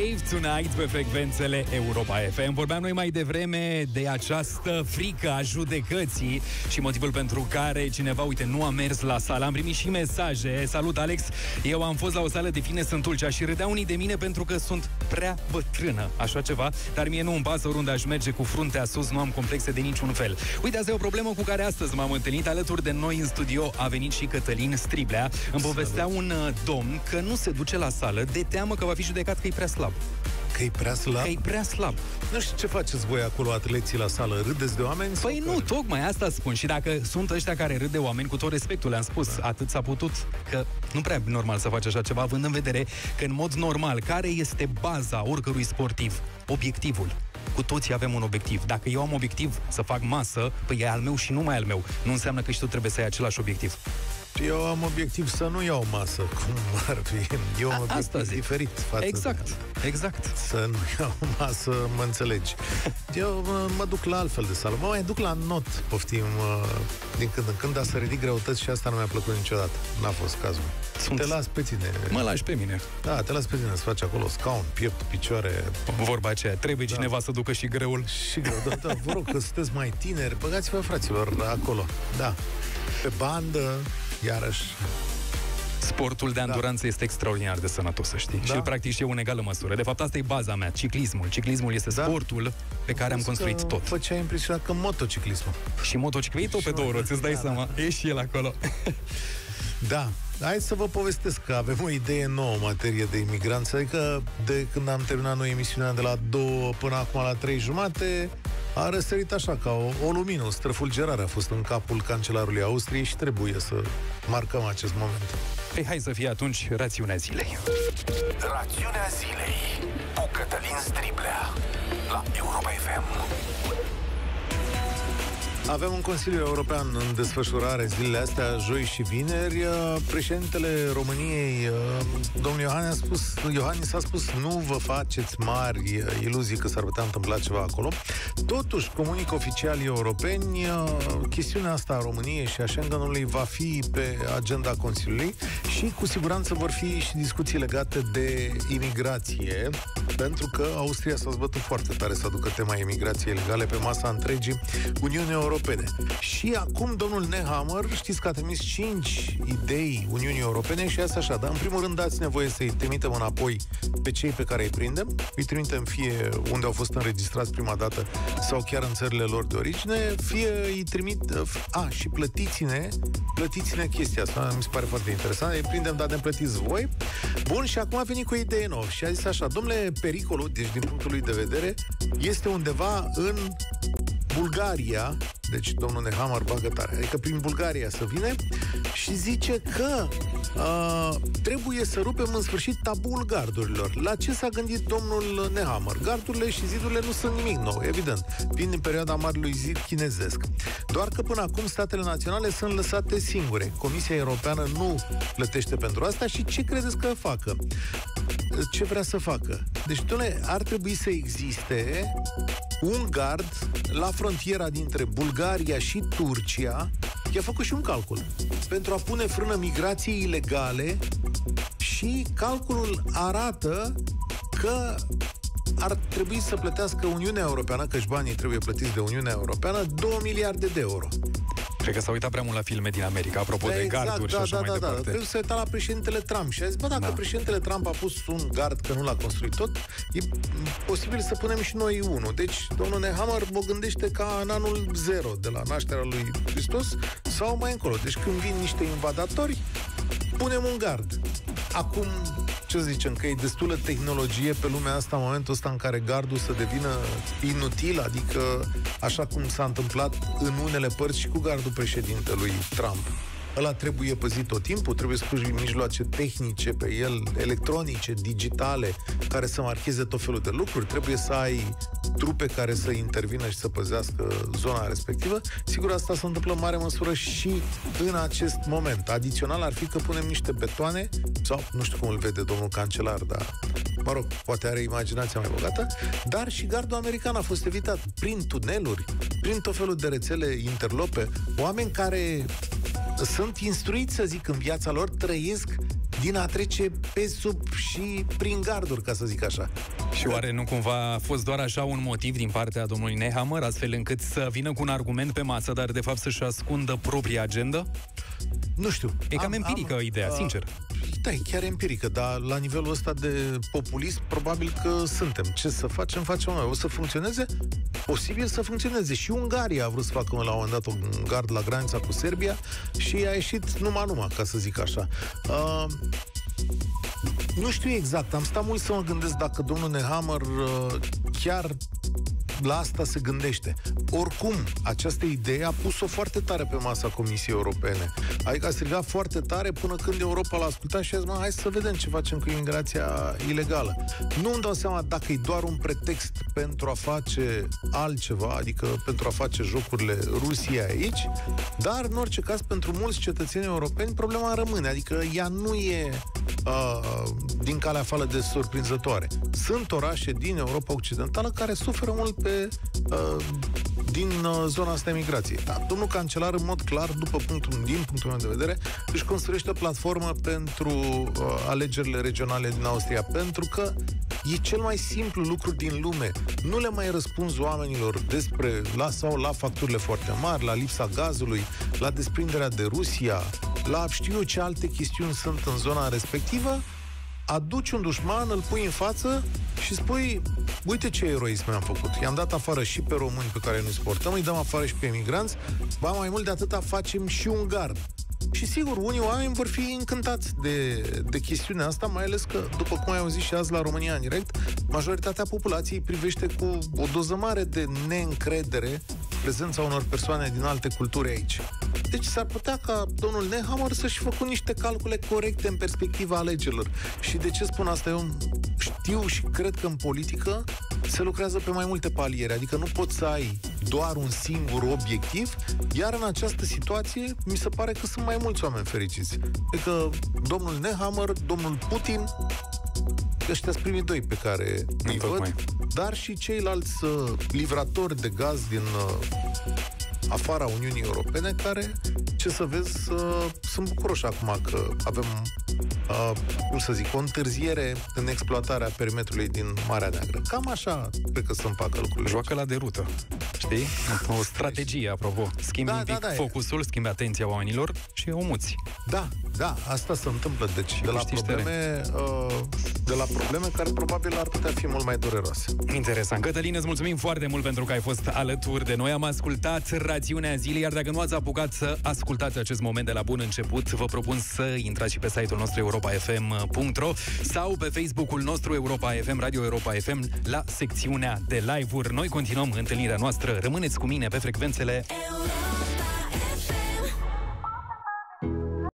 Save Tonight pe frecvențele Europa FM. Vorbeam noi mai devreme de această frică a judecății și motivul pentru care cineva, uite, nu a mers la sală. Am primit și mesaje. Salut, Alex! Eu am fost la o sală de fine sunt Tulcea și râdeau unii de mine pentru că sunt prea bătrână, așa ceva, dar mie nu îmi pasă oriunde aș merge cu fruntea sus, nu am complexe de niciun fel. Uite, asta e o problemă cu care astăzi m-am întâlnit. Alături de noi în studio a venit și Cătălin Striblea. Îmi povestea un uh, domn că nu se duce la sală de teamă că va fi judecat că e prea slab. Că e prea slab? Că e prea slab. Nu știu ce faceți voi acolo, atleții la sală. Râdeți de oameni? Păi nu, care? tocmai asta spun. Și dacă sunt ăștia care râd de oameni, cu tot respectul le-am spus, da. atât s-a putut, că nu prea e normal să faci așa ceva, având în vedere că în mod normal, care este baza oricărui sportiv? Obiectivul. Cu toții avem un obiectiv. Dacă eu am obiectiv să fac masă, păi e al meu și numai al meu. Nu înseamnă că și tu trebuie să ai același obiectiv. Eu am obiectiv să nu iau masă, cum ar fi. Eu am A, obiectiv zic. diferit față Exact, de exact. Să nu iau masă, mă înțelegi. Eu mă, mă duc la altfel de sală. Mă mai duc la not, poftim, din când în când, dar să ridic greutăți și asta nu mi-a plăcut niciodată. N-a fost cazul. Sunt... Te las pe tine. Mă lași pe mine. Da, te las pe tine să faci acolo scaun, piept, picioare. Vorba aceea, trebuie da. cineva să ducă și greul. Și greu, da, da, vă rog, că sunteți mai tineri, băgați-vă fraților acolo. Da. Pe bandă, iarăși Sportul de anduranță da. este extraordinar de sănătos, să știi. Da. Și îl practic și eu în egală măsură. De fapt, asta e baza mea, ciclismul. Ciclismul este da. sportul pe care am construit tot. Făcea impresionat că motociclismul. Și motociclismul e tot pe două roți, îți dai da, seama. Da. E și el acolo. Da, hai să vă povestesc că avem o idee nouă în materie de imigranți, adică de când am terminat noi emisiunea de la 2 până acum la 3 jumate, a răsărit așa ca o, o lumină, o străfulgerare a fost în capul cancelarului Austriei și trebuie să marcăm acest moment. Păi hai să fie atunci rațiunea zilei. Rațiunea zilei cu Cătălin Striblea la Europa FM. Avem un Consiliu European în desfășurare zilele astea, joi și vineri. Uh, președintele României, uh, domnul Iohannis, a spus, Iohannis a spus nu vă faceți mari uh, iluzii că s-ar putea întâmpla ceva acolo. Totuși, comunic oficialii europeni, chestiunea asta a României și a Schengenului va fi pe agenda Consiliului și cu siguranță vor fi și discuții legate de imigrație, pentru că Austria s-a zbătut foarte tare să aducă tema imigrației legale pe masa întregii Uniunii Europene Europene. Și acum domnul Nehammer, știți că a trimis 5 idei Uniunii Europene și asta așa, dar în primul rând dați nevoie să-i trimitem înapoi pe cei pe care îi prindem, îi trimitem fie unde au fost înregistrați prima dată sau chiar în țările lor de origine, fie îi trimit, a, și plătiți-ne, plătiți-ne chestia asta, mi se pare foarte interesant, îi prindem, dar ne plătiți voi. Bun, și acum a venit cu o idee nouă și a zis așa, domnule, pericolul, deci din punctul lui de vedere, este undeva în Bulgaria, deci domnul Nehamar bagă tare, adică prin Bulgaria să vine și zice că uh, trebuie să rupem în sfârșit tabul gardurilor. La ce s-a gândit domnul Nehamar? Gardurile și zidurile nu sunt nimic nou, evident. Vin din perioada Marelui Zid chinezesc. Doar că până acum statele naționale sunt lăsate singure. Comisia Europeană nu plătește pentru asta și ce credeți că facă? Ce vrea să facă? Deci, domnule, ar trebui să existe un gard la frontiera dintre Bulgaria și Turcia i-a făcut și un calcul pentru a pune frână migrației ilegale și calculul arată că ar trebui să plătească Uniunea Europeană, căci banii trebuie plătiți de Uniunea Europeană, 2 miliarde de euro. Cred că s-a uitat prea mult la filme din America, apropo da, de exact, garduri da, și așa da, mai da, departe. Da, trebuie să uita la președintele Trump și a zis, bă, dacă da. președintele Trump a pus un gard că nu l-a construit tot, e posibil să punem și noi unul. Deci, domnul Nehammer mă gândește ca în anul zero, de la nașterea lui Hristos, sau mai încolo. Deci când vin niște invadatori, punem un gard. Acum, ce zicem, că e destulă tehnologie pe lumea asta în momentul ăsta în care gardul să devină inutil, adică așa cum s-a întâmplat în unele părți și cu gardul președintelui Trump. Ăla trebuie păzit tot timpul, trebuie să pui mijloace tehnice pe el, electronice, digitale, care să marcheze tot felul de lucruri, trebuie să ai trupe care să intervină și să păzească zona respectivă. Sigur, asta se întâmplă în mare măsură și în acest moment. Adițional ar fi că punem niște betoane, sau nu știu cum îl vede domnul cancelar, dar mă rog, poate are imaginația mai bogată, dar și gardul american a fost evitat prin tuneluri, prin tot felul de rețele interlope, oameni care sunt instruiți, să zic, în viața lor, trăiesc din a trece pe sub și prin garduri, ca să zic așa. Și oare nu cumva a fost doar așa un motiv din partea domnului Nehammer, astfel încât să vină cu un argument pe masă, dar de fapt să-și ascundă propria agenda? Nu știu. E cam am, empirică am, ideea, uh, sincer. Da, e chiar empirică, dar la nivelul ăsta de populism, probabil că suntem. Ce să facem, facem noi. O să funcționeze? Posibil să funcționeze. Și Ungaria a vrut să facă la un moment dat un gard la granița cu Serbia și a ieșit numai numai, ca să zic așa. Uh, nu știu exact, am stat mult să mă gândesc dacă domnul Nehammer uh, chiar la asta se gândește. Oricum, această idee a pus-o foarte tare pe masa Comisiei Europene. Adică a strigat foarte tare până când Europa l-a ascultat și a zis, mă, hai să vedem ce facem cu imigrația ilegală. Nu îmi dau seama dacă e doar un pretext pentru a face altceva, adică pentru a face jocurile Rusiei aici, dar, în orice caz, pentru mulți cetățeni europeni, problema rămâne. Adică ea nu e uh, din calea fală de surprinzătoare. Sunt orașe din Europa Occidentală care suferă mult pe, uh, din uh, zona asta emigrației. Da, domnul cancelar, în mod clar, după punctul, din punctul meu de vedere, își construiește o platformă pentru uh, alegerile regionale din Austria, pentru că e cel mai simplu lucru din lume. Nu le mai răspunzi oamenilor despre la sau la facturile foarte mari, la lipsa gazului, la desprinderea de Rusia, la știu eu ce alte chestiuni sunt în zona respectivă, aduci un dușman, îl pui în față și spui, uite ce eroism am făcut. I-am dat afară și pe români pe care nu suportăm, îi dăm afară și pe emigranți, ba mai mult de atâta facem și un gard. Și sigur, unii oameni vor fi încântați de, de chestiunea asta, mai ales că, după cum ai auzit și azi la România în direct, majoritatea populației privește cu o doză mare de neîncredere prezența unor persoane din alte culturi aici. Deci s-ar putea ca domnul Nehammer să-și făcut niște calcule corecte în perspectiva alegerilor. Și de ce spun asta? Eu știu și cred că în politică se lucrează pe mai multe paliere, adică nu poți să ai doar un singur obiectiv, iar în această situație mi se pare că sunt mai mulți oameni fericiți. Adică domnul Nehammer, domnul Putin, ăștia sunt primii doi pe care îi văd, dar și ceilalți uh, livratori de gaz din uh, afara Uniunii Europene, care, ce să vezi, uh, sunt bucuroși acum că avem, uh, cum să zic, o întârziere în exploatarea perimetrului din Marea Neagră. Cam așa, cred că sunt facă lucrurile. Joacă la derută, știi? O strategie, apropo. Schimbi da, un pic da, da, focusul, schimbi atenția oamenilor și o muți. Da, da, asta se întâmplă. Deci, de la, probleme, uh, de la probleme care probabil ar putea fi mult mai dureroase. Interesant. Cătălin, îți mulțumim foarte mult pentru că ai fost alături de noi. Am ascultat rațiunea zilei, iar dacă nu ați apucat să ascultați acest moment de la bun început, vă propun să intrați și pe site-ul nostru europafm.ro sau pe Facebook-ul nostru Europa FM, Radio Europa FM, la secțiunea de live-uri. Noi continuăm întâlnirea noastră. Rămâneți cu mine pe frecvențele Europa.